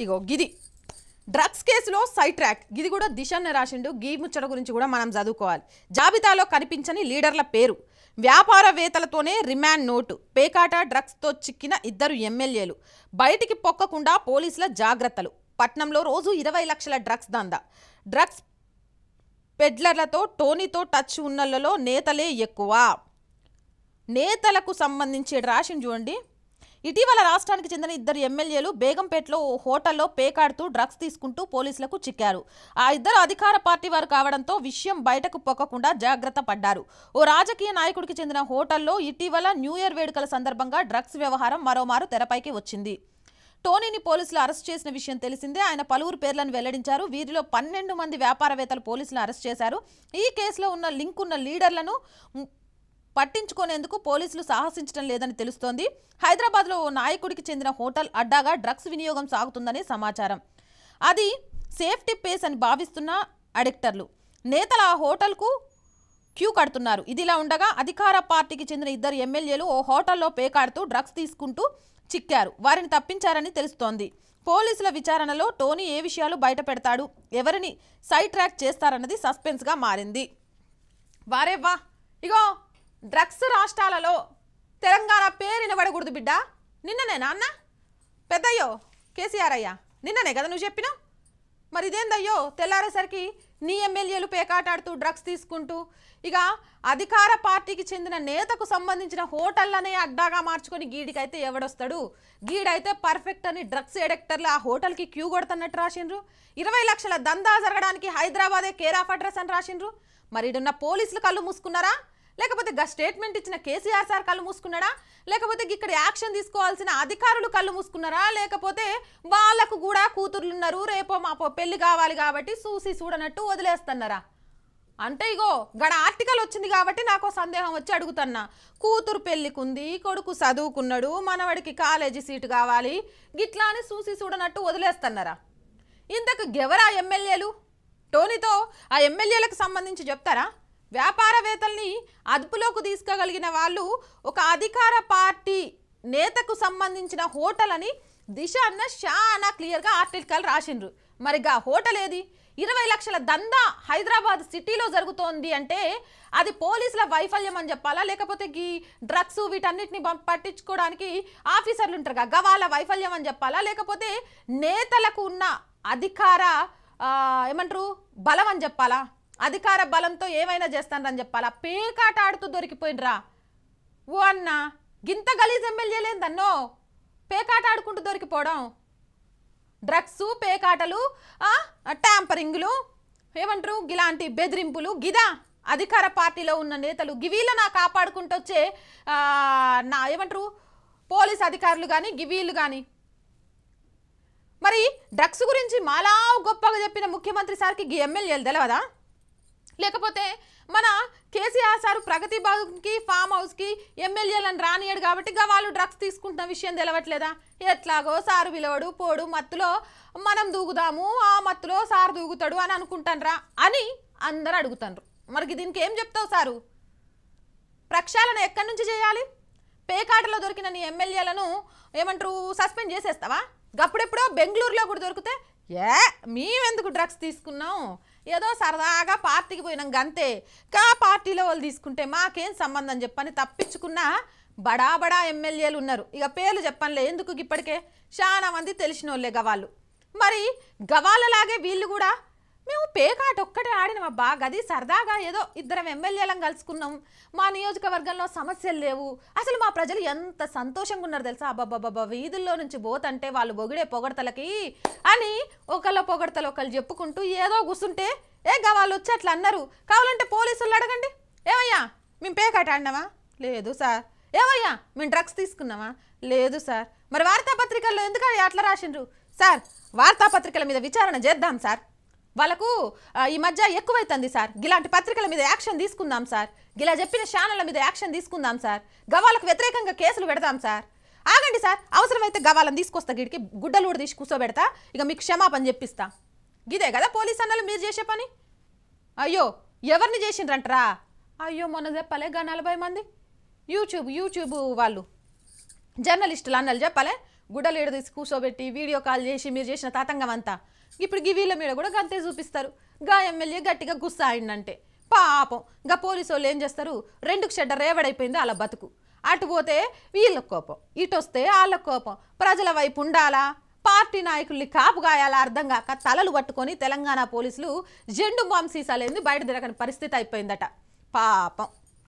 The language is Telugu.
ఇగో గిది. డ్రగ్స్ కేసులో సైట్రాక్ ఇది కూడా దిశన్న రాసిండు. గీ ముచ్చట గురించి కూడా మనం చదువుకోవాలి. జాబితాలో కనిపించని లీడర్ల పేరు. వ్యాపారవేత్తలతోనే రిమాండ్ నోటు. పేకాట డ్రగ్స్తో చిక్కిన ఇద్దరు ఎమ్మెల్యేలు. బయటికి పొక్కకుండా పోలీసుల జాగ్రత్తలు. పట్నంలో రోజు ఇరవై లక్షల డ్రగ్స్ దందా. డ్రగ్స్ పెడ్లర్లతో టోనీతో టచ్ ఉన్నలలో నేతలే ఎక్కువ. నేతలకు సంబంధించి రాసింది చూడండి. ఇటీవల రాష్ట్రానికి చెందిన ఇద్దరు ఎమ్మెల్యేలు బేగంపేటలో ఓ హోటల్లో పేకాడుతూ డ్రగ్స్ తీసుకుంటూ పోలీసులకు చిక్కారు. ఆ ఇద్దరు అధికార పార్టీ వారు కావడంతో విషయం బయటకు పొక్కకుండా జాగ్రత్త పడ్డారు. ఓ రాజకీయ నాయకుడికి చెందిన హోటల్లో ఇటీవల న్యూ ఇయర్ వేడుకల సందర్భంగా డ్రగ్స్ వ్యవహారం మరోమారు తెరపైకి వచ్చింది. టోనీని పోలీసులు అరెస్ట్ చేసిన విషయం తెలిసిందే. ఆయన పలువురు పేర్లను వెల్లడించారు. వీరిలో పన్నెండు మంది వ్యాపారవేత్తలు పోలీసులు అరెస్ట్ చేశారు. ఈ కేసులో ఉన్న లింక్ ఉన్న లీడర్లను పట్టించుకునేందుకు పోలీసులు సాహసించడం లేదని తెలుస్తోంది. హైదరాబాద్లో ఓ నాయకుడికి చెందిన హోటల్ అడ్డాగా డ్రగ్స్ వినియోగం సాగుతుందని సమాచారం. అది సేఫ్టీ పేస్ అని భావిస్తున్న అడిక్టర్లు. నేతల ఆ హోటల్కు క్యూ కడుతున్నారు. ఇదిలా ఉండగా అధికార పార్టీకి చెందిన ఇద్దరు ఎమ్మెల్యేలు ఓ హోటల్లో పేకాడుతూ డ్రగ్స్ తీసుకుంటూ చిక్కారు. వారిని తప్పించారని తెలుస్తోంది. పోలీసుల విచారణలో టోనీ ఏ విషయాలు బయట పెడతాడు? ఎవరిని సైట్రాక్ ట్రాక్ చేస్తారన్నది సస్పెన్స్గా మారింది. వారే వా ఇగో డ్రగ్స్ రాష్ట్రాలలో తెలంగాణ పేరు వినబడకూడదు బిడ్డ. నిన్ననే నాన్న పెద్దయ్యో కేసీఆర్ అయ్యా. నిన్ననే కదా నువ్వు చెప్పినావు? మరి ఇదేందయ్యో తెల్లారేసరికి నీ ఎమ్మెల్యేలు పేకాటాడుతూ డ్రగ్స్ తీసుకుంటూ ఇక అధికార పార్టీకి చెందిన నేతకు సంబంధించిన హోటళ్ళనే అడ్డాగా మార్చుకొని గీడికైతే ఎవడొస్తాడు? గీడైతే పర్ఫెక్ట్ అని డ్రగ్స్ ఎడెక్టర్లు ఆ హోటల్కి క్యూ కొడుతున్నట్టు రాసిండ్రు. ఇరవై లక్షల దందా జరగడానికి హైదరాబాదే కేర్ ఆఫ్ అడ్రస్ అని రాసిండ్రు. మరి ఇడున్న పోలీసులు కళ్ళు మూసుకున్నారా? లేకపోతే గా స్టేట్మెంట్ ఇచ్చిన కేసీఆర్ సార్ కళ్ళు మూసుకున్నాడా? లేకపోతే ఇక్కడ యాక్షన్ తీసుకోవాల్సిన అధికారులు కళ్ళు మూసుకున్నారా? లేకపోతే వాళ్ళకు కూడా కూతుర్లు ఉన్నారు రేపో మాపో పెళ్ళి కావాలి కాబట్టి చూసి చూడనట్టు వదిలేస్తున్నారా? అంటే ఇగో గడ ఆర్టికల్ వచ్చింది కాబట్టి నాకు సందేహం వచ్చి అడుగుతున్నా. కూతురు పెళ్ళికుంది కొడుకు చదువుకున్నాడు మనవడికి కాలేజీ సీటు కావాలి గిట్లా అని చూసి చూడనట్టు వదిలేస్తున్నారా? ఇంతకు గెవరా ఎమ్మెల్యేలు? టోనీతో ఆ ఎమ్మెల్యేలకు సంబంధించి చెప్తారా? వ్యాపారవేత్తల్ని అదుపులోకి తీసుకోగలిగిన వాళ్ళు ఒక అధికార పార్టీ నేతకు సంబంధించిన హోటల్ అని దిశ అన్న చాలా క్లియర్గా ఆర్టికల్ రాసిండ్రు. మరిగా హోటల్ ఏది? ఇరవై లక్షల దందా హైదరాబాద్ సిటీలో జరుగుతోంది అంటే అది పోలీసుల వైఫల్యం అని చెప్పాలా? లేకపోతే ఈ డ్రగ్స్ వీటన్నిటిని పట్టించుకోవడానికి ఆఫీసర్లు ఉంటారు కదా వాళ్ళ వైఫల్యం అని చెప్పాలా? లేకపోతే నేతలకు ఉన్న అధికార ఏమంటారు? బలం అని చెప్పాలా? అధికార బలంతో ఏమైనా చేస్తానని చెప్పాలా? పేకాట ఆడుతూ దొరికిపోయినరా? ఓ అన్న గింత గలీజ్ ఎమ్మెల్యేలేందన్నో పేకాట ఆడుకుంటూ దొరికిపోవడం? డ్రగ్స్ పేకాటలు ట్యాంపరింగ్లు ఏమంటారు? ఇలాంటి బెదిరింపులు గిదా? అధికార పార్టీలో ఉన్న నేతలు గివీల నా కాపాడుకుంటూ వచ్చే నా ఏమంటారు? పోలీస్ అధికారులు కానీ గివీలు కానీ మరి డ్రగ్స్ గురించి మాలా గొప్పగా చెప్పిన ముఖ్యమంత్రి సార్కి గీ ఎమ్మెల్యేలు తెలవదా? లేకపోతే మన కేసీఆర్ సార్ ప్రగతి భవన్కి ఫామ్ హౌస్కి ఎమ్మెల్యేలను రానియడు కాబట్టి ఇక వాళ్ళు డ్రగ్స్ తీసుకుంటున్న విషయం తెలవట్లేదా? ఎట్లాగో సారు విలవడు పోడు మత్తులో మనం దూగుదాము ఆ మత్తులో సారు దూగుతాడు అని అనుకుంటాన్రా అని అందరు అడుగుతాండ్రు మరి దీనికి ఏం చెప్తావు సారు? ప్రక్షాళన ఎక్కడి నుంచి చేయాలి? పేకాటలో దొరికిన నీ ఎమ్మెల్యేలను ఏమంటారు సస్పెండ్ చేసేస్తావా? గప్పుడెప్పుడో బెంగళూరులో కూడా దొరికితే ఏ మేమెందుకు డ్రగ్స్ తీసుకున్నాం? ఏదో సరదాగా పార్టీకి పోయినాం గంతే. కా పార్టీలో వాళ్ళు తీసుకుంటే మాకేం సంబంధం చెప్పని తప్పించుకున్న బడా బడా ఎమ్మెల్యేలు ఉన్నారు. ఇక పేర్లు చెప్పనులే ఎందుకు ఇప్పటికే? చాలా మంది తెలిసిన వాళ్ళే గవాళ్ళు. మరి గవాళ్ళలాగే వీళ్ళు కూడా మేము పేకాట ఒక్కటే ఆడినమబ్బా. గది సరదాగా ఏదో ఇద్దరం ఎమ్మెల్యేలను కలుసుకున్నాం. మా నియోజకవర్గంలో సమస్యలు లేవు. అసలు మా ప్రజలు ఎంత సంతోషంగా ఉన్నారు తెలుసా? అబ్బాబ్బాబ్బా వీధుల్లో నుంచి పోతంటే వాళ్ళు పొగిడే పొగడతలకి అని ఒకళ్ళ పొగడతలు ఒకళ్ళు చెప్పుకుంటూ ఏదో కూర్చుంటే ఏ గా వాళ్ళు వచ్చి అట్లా అన్నారు. కావాలంటే పోలీసులు అడగండి. ఏమయ్యా మేము పేకాట ఆడినామా? లేదు సార్. ఏమయ్యా మేము డ్రగ్స్ తీసుకున్నామా? లేదు సార్. మరి వార్తాపత్రికల్లో ఎందుకు అట్లా రాసిండ్రు? సార్ వార్తాపత్రికల మీద విచారణ చేద్దాం సార్. వాళ్ళకు ఈ మధ్య ఎక్కువైతుంది సార్. ఇలాంటి పత్రికల మీద యాక్షన్ తీసుకుందాం సార్. ఇలా చెప్పిన ఛానళ్ళ మీద యాక్షన్ తీసుకుందాం సార్. గవాలకు వ్యతిరేకంగా కేసులు పెడదాం సార్. ఆగండి సార్. అవసరమైతే గవాలను తీసుకొస్తా గిడికి గుడ్డలు కూడా తీసి కూర్చోబెడతా ఇక మీకు క్షమాపణ చెప్పిస్తా. గిదే కదా పోలీస్ అన్నలు మీరు చేసే పని? అయ్యో ఎవరిని చేసిండ్రంటరా? అయ్యో మొన్న చెప్పలే గా నలభై మంది. యూట్యూబ్ యూట్యూబ్ వాళ్ళు. జర్నలిస్టులు అన్నలు చెప్పలే గుడ్డలేడు తీసి కూర్చోబెట్టి వీడియో కాల్ చేసి మీరు చేసిన తాతంగం అంతా. ఇప్పుడు గి వీళ్ళ మీద కూడా గంతే చూపిస్తారు. గా ఎమ్మెల్యే గట్టిగా గుస్సా అయిందంటే పాపం. గా పోలీసు వాళ్ళు ఏం చేస్తారు? రెండుకు షెడ్డ రేవడైపోయింది అలా బతుకు. అటు పోతే వీళ్ళ కోపం. ఇటు వస్తే వాళ్ళ కోపం. ప్రజల వైపు ఉండాలా? పార్టీ నాయకుల్ని కాపు గాయాలా అర్థం కాక తలలు పట్టుకొని తెలంగాణ పోలీసులు జెండు బాంబ్ సీసాలేంది బయట తిరగని పరిస్థితి అయిపోయిందట. పాపం.